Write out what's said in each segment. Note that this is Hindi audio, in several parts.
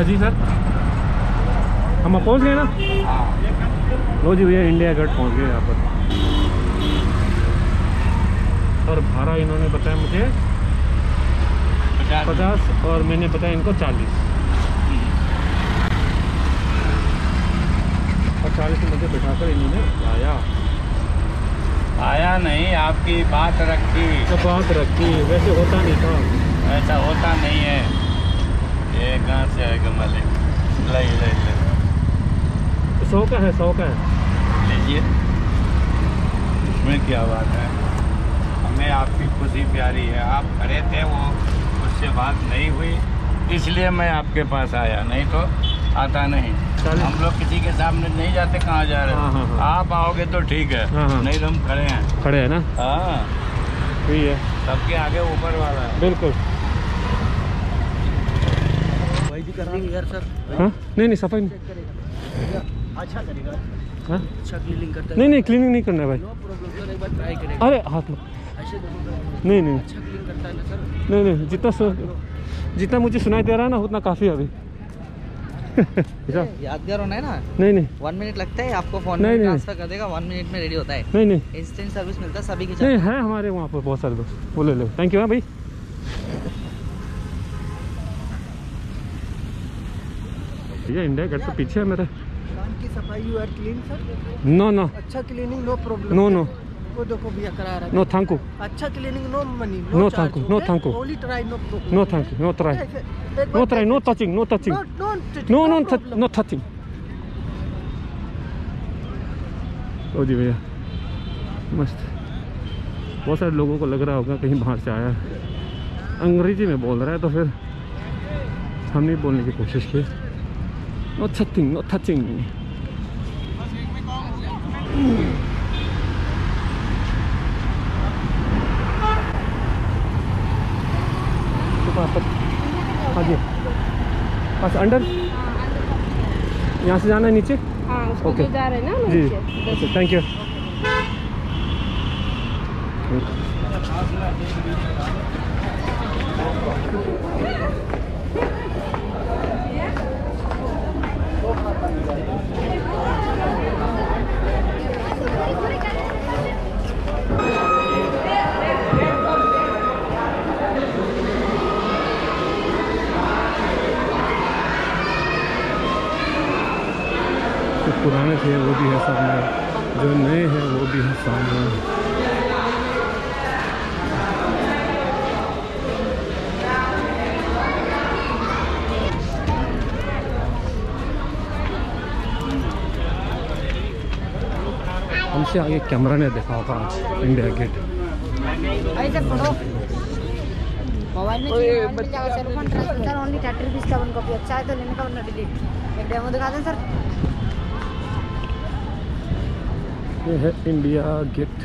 हाँ जी सर? हम पहुँच गए ना? लो जी भैया इंडिया गेट पहुँच गए यहाँ पर। और भाड़ा इन्होंने बताया मुझे पचास और मैंने बताया इनको चालीस। और चालीस में मुझे बिठाकर इन्होंने लाया आया नहीं आपकी बात रखी। तो बात रखी? वैसे होता नहीं था। ऐसा होता नहीं है। ये कहाँ से आएगा मालिक? ले ले ले सौ का है सौ का है। लीजिए। इसमें क्या बात है? हमें आपकी खुशी प्यारी है। आप खड़े थे वो उससे बात नहीं हुई। इसलिए मैं आपके पास आया। नहीं तो आता नहीं। हम लोग किसी के सामने नहीं जाते कहाँ जा रहे हाँ, हाँ, हैं हाँ। आप आओगे तो ठीक है। नहीं तो हम खड़े हैं। खड़े है ना? हाँ। है। सबके आगे ऊपर वाला है। बिल्कुल। करेंगे यार सर हाँ। नहीं नहीं सफ़ाई नहीं अच्छा करेगा। हाँ? अच्छा क्लीनिंग करता नहीं नहीं क्लीनिंग नहीं करना है भाई। नो प्रॉब्लम सर एक बार ट्राई करेगा। अरे हाथ में। नहीं नहीं अच्छा क्लीन करता है ना सर नहीं नहीं जितना जितना मुझे सुनाई दे रहा है ना उतना काफ़ी अभी। यादगार होना है ना? नहीं नहीं। वन मिनट लगता है आपको फ़ोन नहीं, नहीं। ट्रांसफ़र कर देगा वन मिनट में रेडी होता है। नहीं नहीं। इंस्टेंट सर्विस मिलता है सभी के नहीं है हमारे वहाँ पर बहुत सारे दोस्त। वो ले लो। थैंक यू हाँ भाई। भैया इंडिया गेट तो पीछे है मेरे। की सफ़ाई you are clean sir no no अच्छा cleaning no problem no no वो देखो भैया करा रहा नो थैंक यू अच्छा cleaning no money No thank you, no thank you. Only try no problem no thank you no try no try no touching no touching no no no touching ओ जी भैया मस्त। बहुत सारे लोगों को लग रहा होगा कहीं बाहर से आया अंग्रेज़ी में बोल रहा है तो फिर हमने बोलने की कोशिश की। नो टचिंग नो टचिंग हाँ जी अच्छा अंडर यहाँ से जाना है नीचे? हाँ ओके। जा रहे ना जी। ओके थैंक यू जो पुराने थे वो भी है सामने। जो नए हैं वो भी है सामने। हमसे आगे कैमरा ने देखा होगा आज इंडिया गेट। मोबाइल में सर ओनली थर्टी रुपीज़ का वन कॉपी अच्छा है तो लेने का वरना डिलीट एक डेमो दिखा दें सर। ये है इंडिया गेट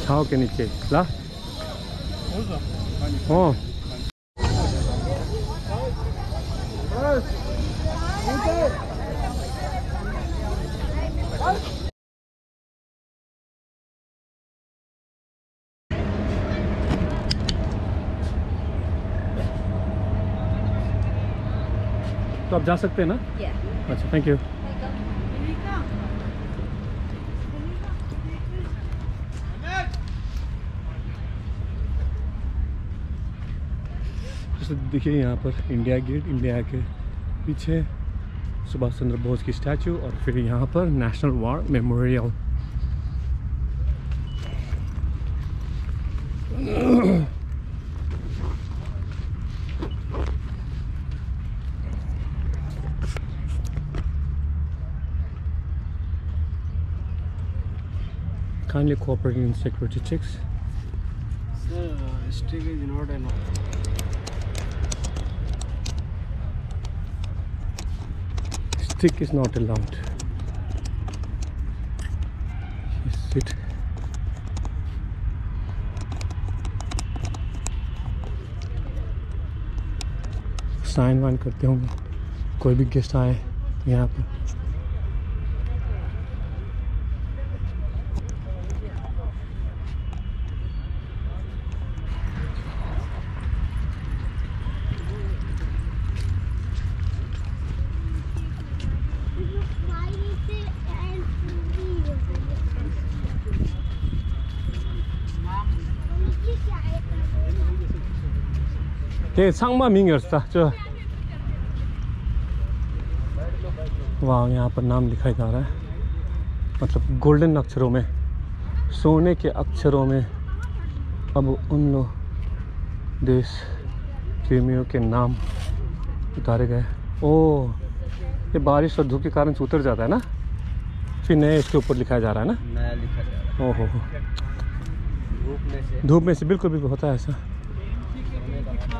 छाव के नीचे। ला। हाँ। आप जा सकते हैं ना? अच्छा थैंक यू जैसे देखिए यहाँ पर इंडिया गेट इंडिया के पीछे सुभाष चंद्र बोस की स्टैचू और फिर यहाँ पर National War Memorial. kindly cooperating in security checks? Sir, stick is not allowed. Stick is not allowed. Yes, it. Sign wine करते होंगे कोई भी गेस्ट आए यहाँ पर ये 상마밍이었어 저 वाह यहाँ पर नाम लिखा जा रहा है मतलब गोल्डन अक्षरों में सोने के अक्षरों में अब उन लोग देश प्रेमियों के नाम उतारे गए ओ ये बारिश और धूप के कारण से उतर जाता है ना फिर नए इसके ऊपर लिखाया जा रहा है ना नया लिखा जा रहा ओहो हो है धूप में से धूप में से बिल्कुल बिल्कुल होता है ऐसा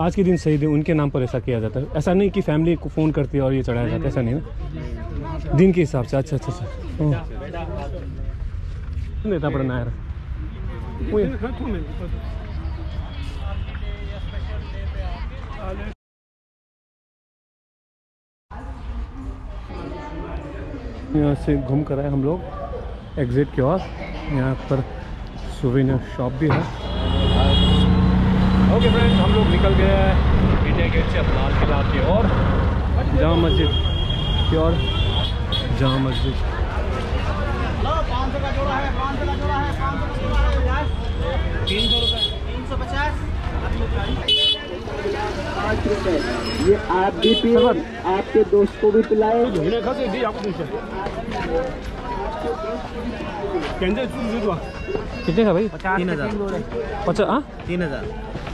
आज के दिन शहीद है उनके नाम पर ऐसा किया जाता है। ऐसा नहीं कि फैमिली को फ़ोन करती है और ये चढ़ाया जाता है, ऐसा नहीं ना दिन के हिसाब से अच्छा अच्छा अच्छा। हाँ। नहीं इतना बड़ा नायर यहाँ से घूम कर आए हम लोग एग्ज़िट की ओर यहाँ पर सुविनर शॉप भी है। ओके फ्रेंड्स हम लोग निकल गए हैं इंडिया गेट से अब लाल किला की और जामा मस्जिद की ओर। जामा मस्जिद। ये आप भी पिए आपके दोस्त को भी पिलाए। कितने का भाई? तीन हज़ार। पचास हाँ? तीन हज़ार।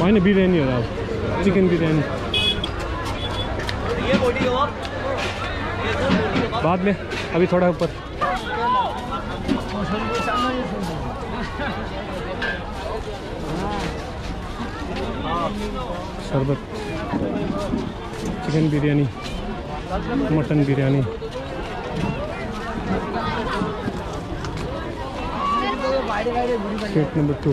मायने बिरयानी हो रहा चिकन बिरयानी हो बाद में, अभी थोड़ा ऊपर। शरबत। Chicken biryani mutton biryani number two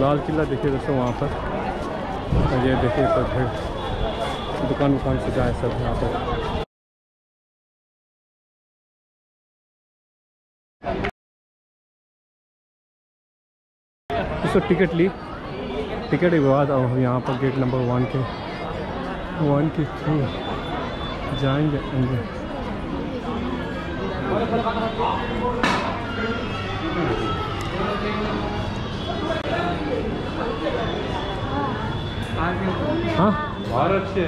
Lal Qila देखिए दोस्तों वहाँ पर। ये देखिए सब है दुकान वुकान सजा है सब यहाँ पर। इसको टिकट ली। टिकट के बाद अब यहाँ पर गेट नंबर वन के वन के थ्रू जाएँगे अंदर हाँ। बाहर अच्छे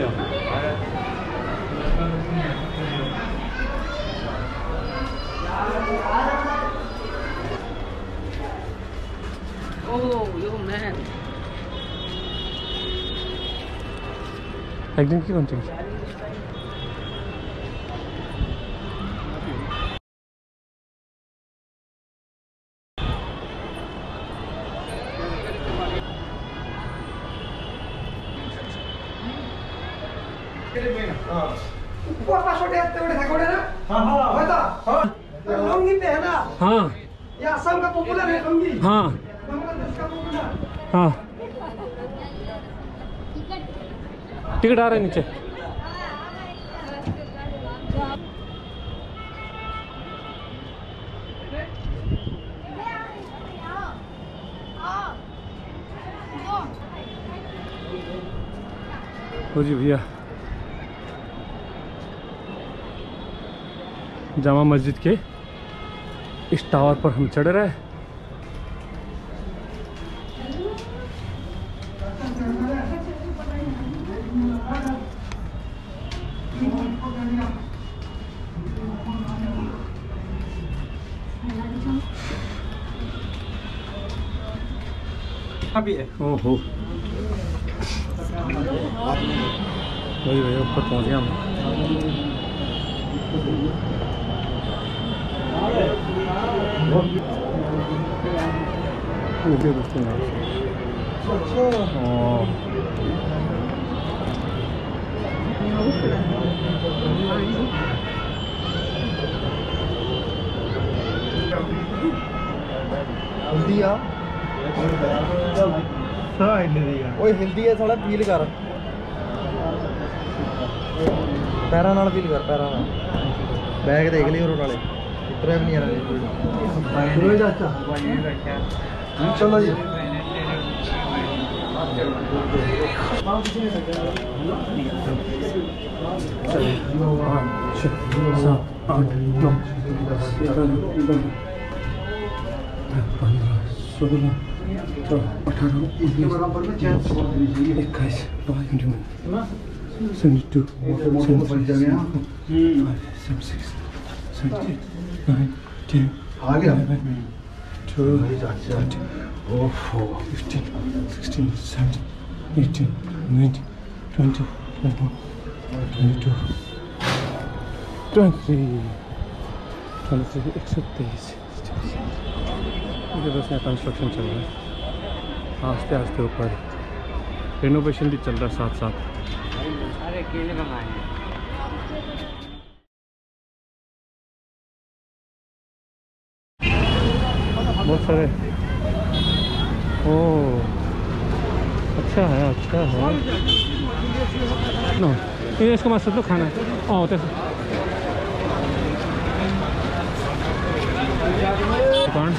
একদিন কি করছিস लुंगी पे है ना हाँ ये असम का पॉपुलर है लुंगी हाँ बांग्लादेश का पॉपुलर हाँ टिकट आ रहा है नीचे। जी भैया। जामा मस्जिद के इस टावर पर हम चढ़ रहे हैं। अभी है ओहो वही भैया ऊपर पहुँच गया हम ऊपर दोस्तों हिंदी आ ਓਏ ਹਿੰਦੀ ਹੈ ਸਾਲਾ ਫੀਲ ਕਰ ਪੈਰਾਂ ਨਾਲ ਫੀਲ ਕਰ ਪੈਰਾਂ ਨਾਲ ਬੈਗ ਦੇਖ ਲਈ ਉਹ ਨਾਲੇ ਉਤਰਿਆ ਵੀ ਨਹੀਂ ਆ ਰਿਹਾ ਚਲੋ ਜੀ ਚਾਚਾ ਚਲੋ ਜੀ पाँच छः सात आठ नौ दस ग्यारह पंद्रह सोलह सत्रह अठारह उन्नीस इक्कीस बाईस seventy two, seventy three, five, seventy six, seventy eight, nine, ten, eleven, twelve, thirteen, fifteen, sixteen, seventeen, eighteen, nineteen, twenty, twenty-one, twenty-two, twenty, twenty-three, एक सौ तेईस इधर बस यहाँ कंस्ट्रक्शन चल रहा है। आस्ते आस्ते ऊपर। रेनोवेशन भी चल रहा है साथ साथ। अरे केले हैं। बहुत सारे। ओ अच्छा है अच्छा है। नो ये इसको मत तो खाना है। ओ दुकान।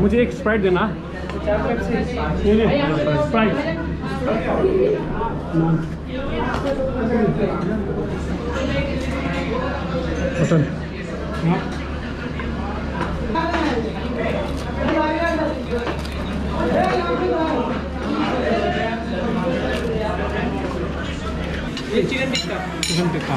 मुझे एक स्प्राइट देना। Sprite hotel chicken tikka chicken tikka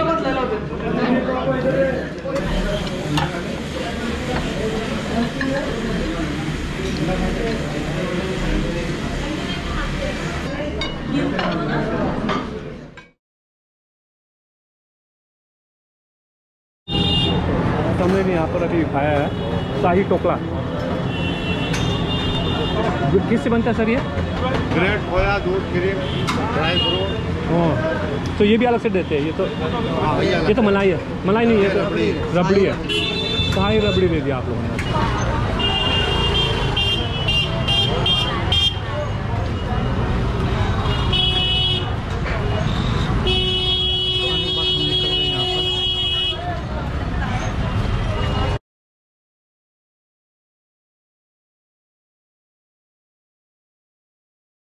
हमने भी यहाँ पर अभी खाया है। शाही टोकला। किससे बनता है सर ये? ब्रेड खोया दूध क्रीम ड्राई फ्रूट। ओह तो ये भी अलग से देते हैं ये तो हाँ ये तो मलाई है। मलाई नहीं है तो रबड़ी है। शाही रबड़ी दे दिया आप लोगों ने।